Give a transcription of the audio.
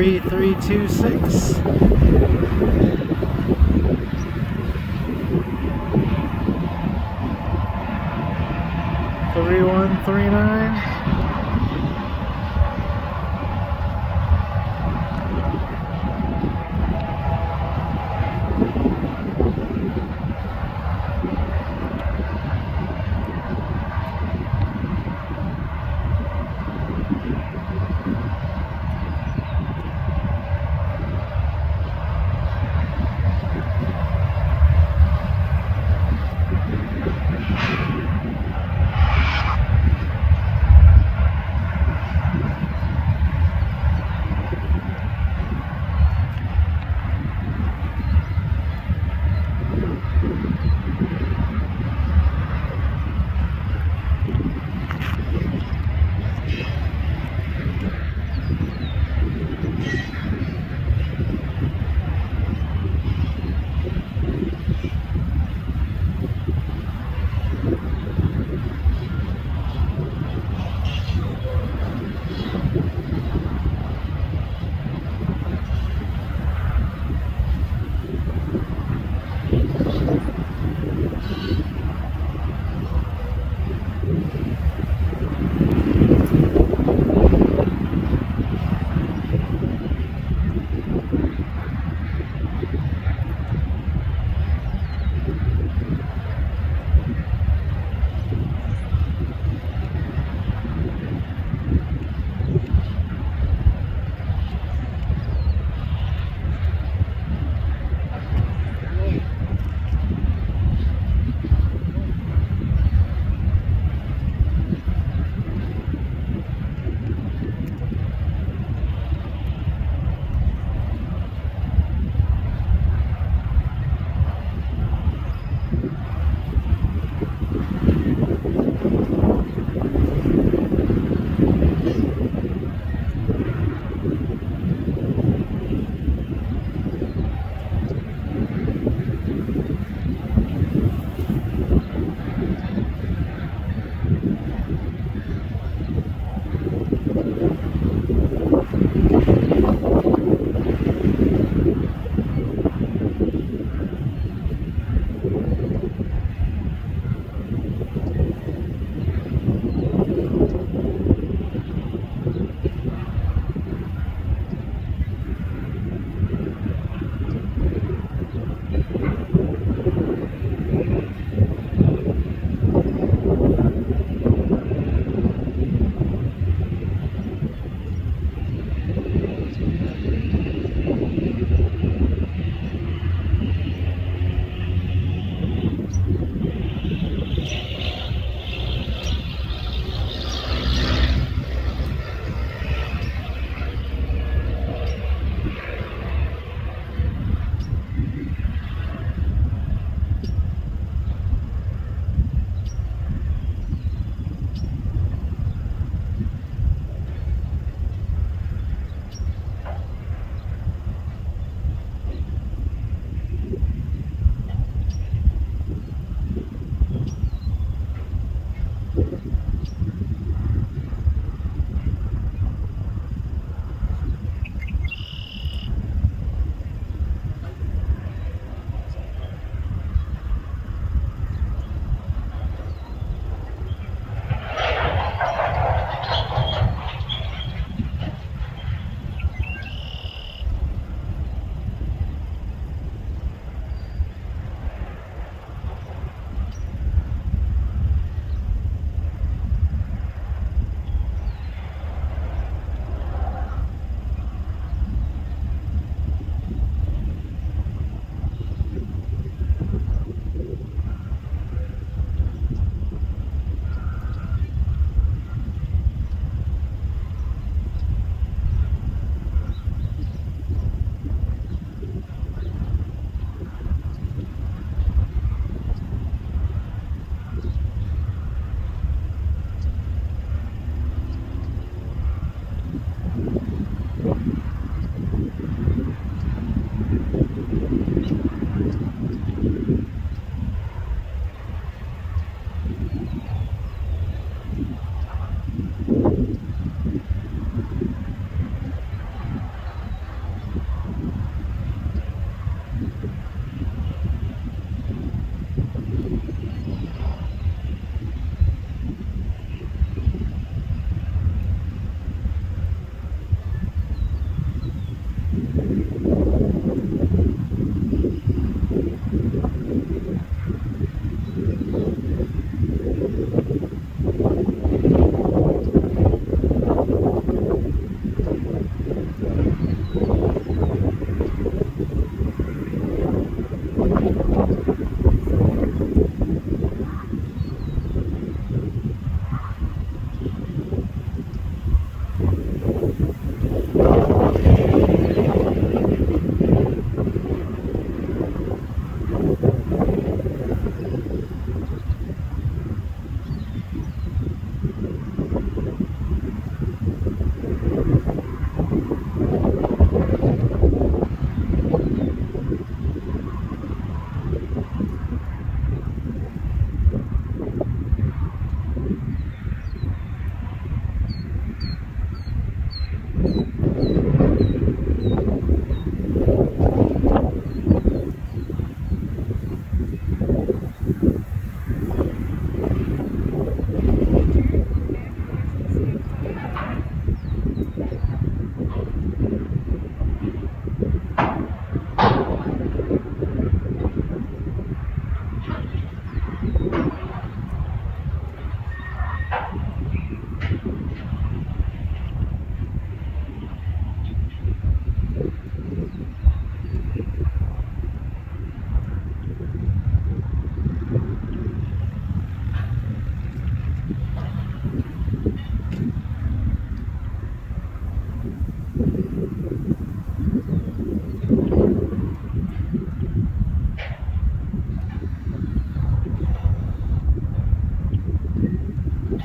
3326. Three one three nine.